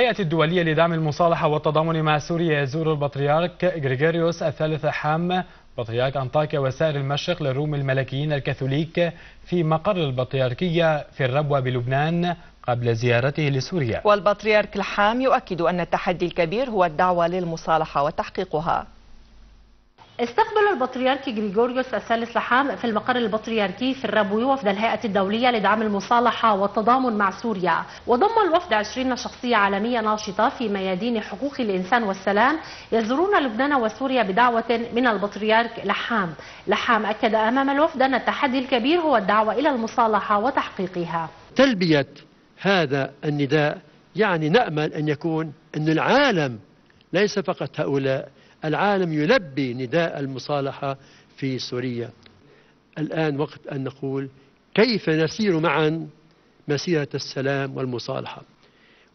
الهيئة الدولية لدعم المصالحة والتضامن مع سوريا يزور البطريرك غريغوريوس الثالث حام بطريرك أنطاكيا وسائر المشرق للروم الملكيين الكاثوليك في مقر البطريركية في الربوة بلبنان قبل زيارته لسوريا. والبطريرك الحام يؤكد أن التحدي الكبير هو الدعوة للمصالحة وتحقيقها. استقبل البطريرك غريغوريوس الثالث لحام في المقر البطريركي في الربوي وفد الهيئة الدولية لدعم المصالحة والتضامن مع سوريا. وضم الوفد 20 شخصية عالمية ناشطة في ميادين حقوق الإنسان والسلام يزورون لبنان وسوريا بدعوة من البطريرك لحام. لحام أكد أمام الوفد أن التحدي الكبير هو الدعوة إلى المصالحة وتحقيقها. تلبية هذا النداء يعني نأمل أن يكون أن العالم ليس فقط هؤلاء العالم يلبي نداء المصالحة في سوريا. الآن وقت أن نقول كيف نسير معا مسيرة السلام والمصالحة.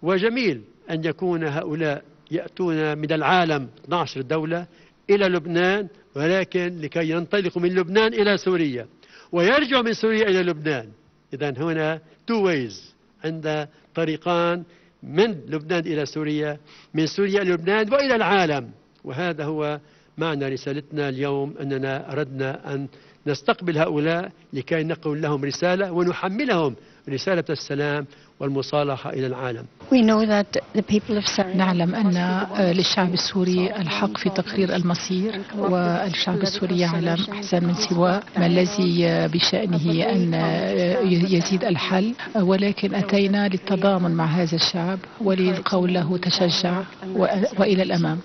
وجميل أن يكون هؤلاء يأتون من العالم 12 دولة إلى لبنان ولكن لكي ينطلقوا من لبنان إلى سوريا. ويرجعوا من سوريا إلى لبنان. إذا هنا two ways عند طريقان من لبنان إلى سوريا من سوريا إلى لبنان وإلى العالم. وهذا هو معنى رسالتنا اليوم أننا أردنا أن نستقبل هؤلاء لكي نقول لهم رسالة ونحملهم رسالة السلام والمصالحة إلى العالم. نعلم أن للشعب السوري الحق في تقرير المصير والشعب السوري يعلم أحسن من سواء ما الذي بشأنه أن يزيد الحل. ولكن أتينا للتضامن مع هذا الشعب وللقول له تشجع وإلى الأمام.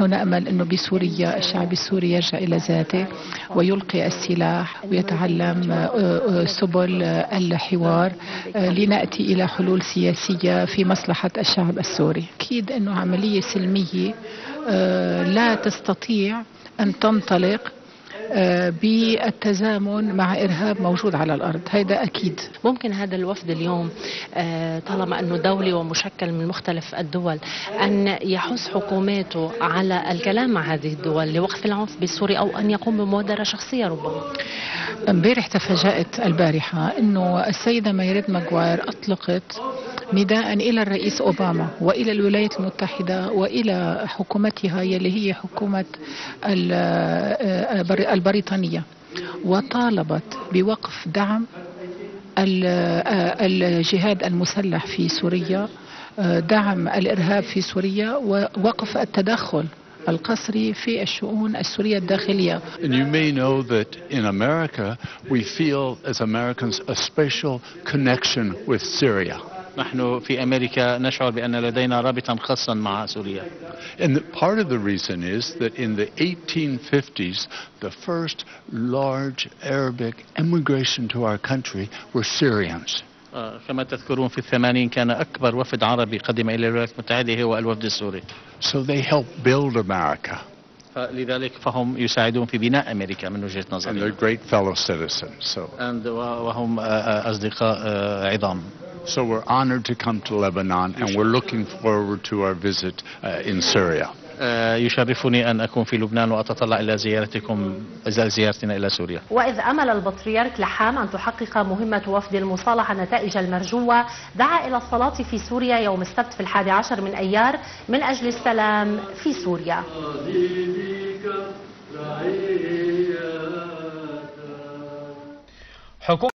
ونأمل أنه بسوريا الشعب السوري يرجع إلى ذاته ويلقي السلاح ويتعلم سبل الحوار لنأتي إلى حلول سياسية في مصلحة الشعب السوري. أكيد أنه عملية سلمية لا تستطيع أن تنطلق بالتزامن مع إرهاب موجود على الأرض. هذا أكيد. ممكن هذا الوفد اليوم طالما أنه دولي ومشكل من مختلف الدول أن يحث حكوماته على الكلام مع هذه الدول لوقف العنف بسوريا أو أن يقوم بمبادرة شخصية ربما. امبارح تفاجأت البارحة أنه السيدة ميريد ماغواير أطلقت نداء إلى الرئيس أوباما وإلى الولايات المتحدة وإلى حكومتها يلي هي حكومة البريطانية وطالبت بوقف دعم الجهاد المسلح في سوريا دعم الإرهاب في سوريا ووقف التدخل القسري في الشؤون السورية الداخلية. And you may know that in America we feel as Americans a special connection with Syria. نحن في أمريكا نشعر بأن لدينا رابطا خاصا مع سوريا. And the, part of the reason is that in the 1850s the first large Arabic immigration to our country were Syrians. كما تذكرون في الثمانين كان أكبر وفد عربي قدم إلى الولايات المتحدة هو الوفد السوري. So they helped build America. لذلك فهم يساعدون في بناء أمريكا من وجهة نظري. And they're great fellow citizens. So. And وهم أصدقاء عظام. So we're honored to come to Lebanon and we're looking forward to our visit uh, in Syria. يشرفني أن أكون في لبنان وأتطلع إلى زيارتكم إلى زيارتنا إلى سوريا وإذ أمل البطريرك لحام أن تحقق مهمة وفد المصالحة النتائج المرجوة دعا إلى الصلاة في سوريا يوم السبت في الحادي عشر من أيار من أجل السلام في سوريا حكومة